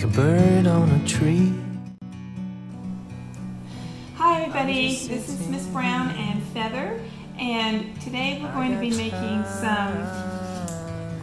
bird on a tree. Hi everybody, this is Miss Brown and Feather and today we're going to be making some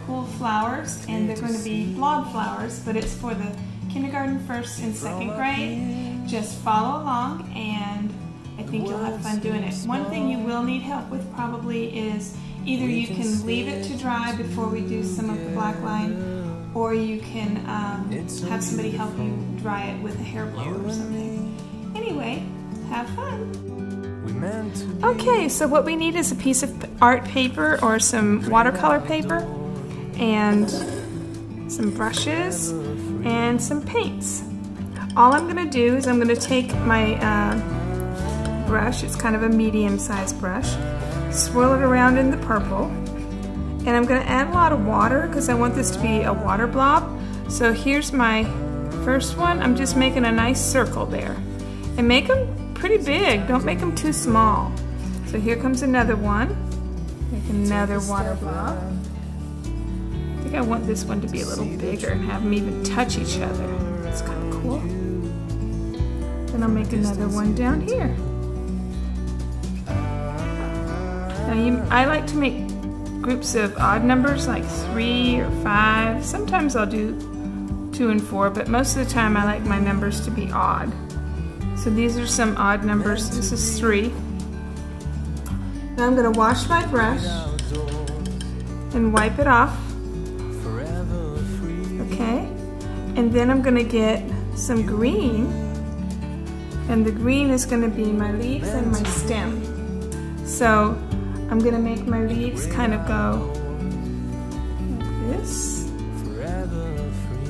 cool flowers and they're going to be blob flowers but it's for the kindergarten first and second grade. Just follow along and I think you'll have fun doing it. One thing you will need help with probably is either you can leave it to dry before we do some of the black line or you can um, have somebody help you dry it with a hair blower or something. Anyway, have fun. Okay, so what we need is a piece of art paper or some watercolor paper and some brushes and some paints. All I'm going to do is I'm going to take my uh, brush, it's kind of a medium sized brush, swirl it around in the purple, and I'm gonna add a lot of water because I want this to be a water blob. So here's my first one. I'm just making a nice circle there. And make them pretty big, don't make them too small. So here comes another one. Make another water blob. I think I want this one to be a little bigger and have them even touch each other. It's kind of cool. Then I'll make another one down here. Now you, I like to make groups of odd numbers like three or five. Sometimes I'll do two and four, but most of the time I like my numbers to be odd. So these are some odd numbers. This is three. Now I'm gonna wash my brush and wipe it off. Okay, and then I'm gonna get some green and the green is gonna be my leaves and my stem. So I'm gonna make my leaves kind of go like this.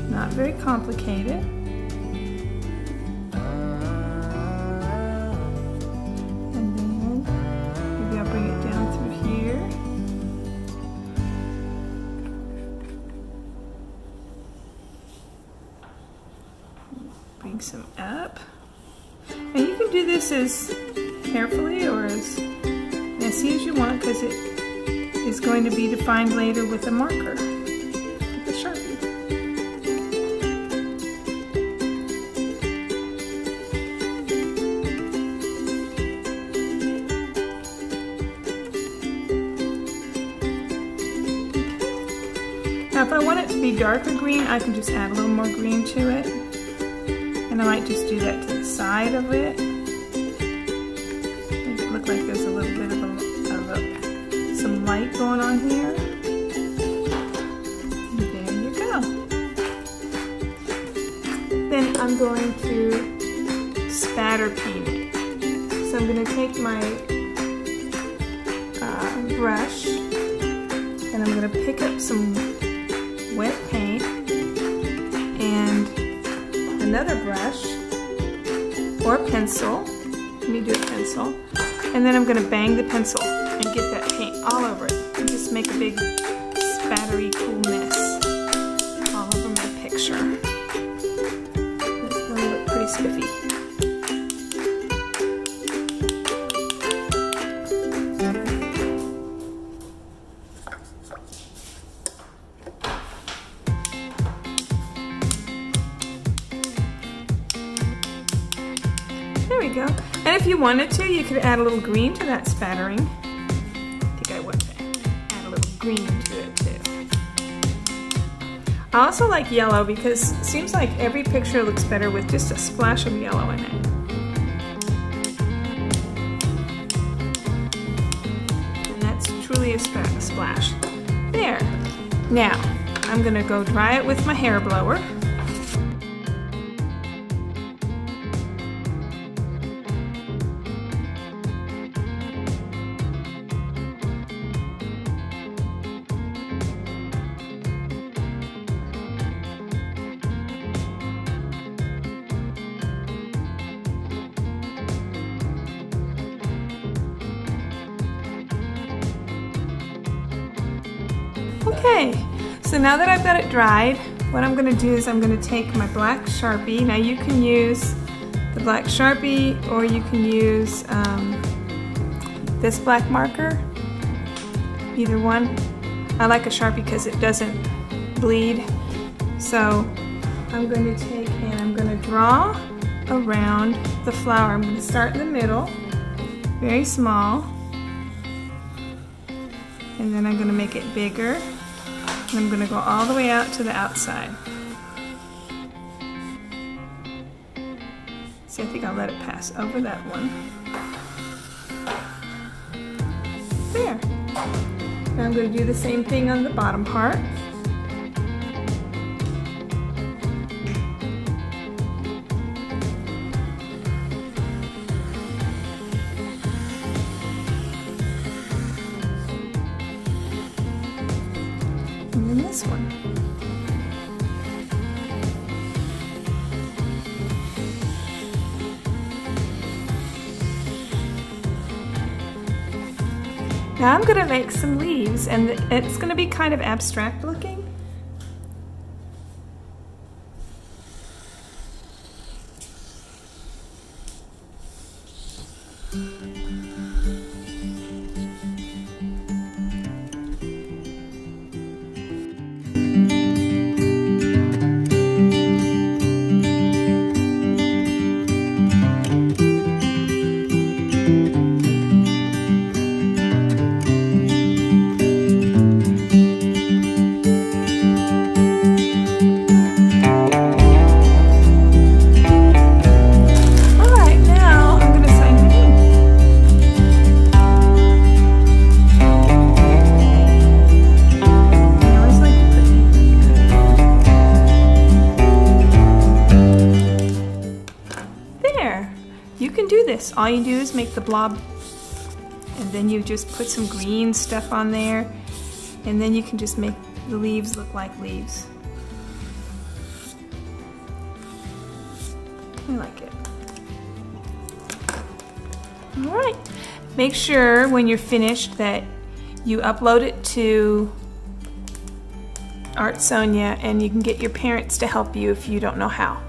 Not very complicated. And then maybe I'll bring it down through here. Bring some up. And you can do this as carefully or as messy as you want because it is going to be defined later with a marker. Now if I want it to be darker green, I can just add a little more green to it. And I might just do that to the side of it. Like there's a little bit of a some light going on here. And there you go. Then I'm going to spatter paint it. So I'm going to take my uh, brush and I'm going to pick up some wet paint and another brush or pencil. Let me do a pencil. And then I'm to bang the pencil and get that paint all over it and just make a big spattery cool mess all over my picture. You wanted to, you could add a little green to that spattering. I think I would add a little green to it too. I also like yellow because it seems like every picture looks better with just a splash of yellow in it. And that's truly a splash. There. Now, I'm gonna go dry it with my hair blower. Okay, so now that I've got it dried, what I'm gonna do is I'm gonna take my black Sharpie. Now you can use the black Sharpie or you can use um, this black marker, either one. I like a Sharpie because it doesn't bleed. So I'm going to take and I'm going to draw around the flower. I'm going to start in the middle, very small, and then I'm going to make it bigger. And I'm going to go all the way out to the outside. See, I think I'll let it pass over that one. There. Now I'm going to do the same thing on the bottom part. Then this one. Now I'm gonna make some leaves and it's gonna be kind of abstract looking. You can do this. All you do is make the blob and then you just put some green stuff on there and then you can just make the leaves look like leaves. I like it. All right. Make sure when you're finished that you upload it to Artsonia and you can get your parents to help you if you don't know how.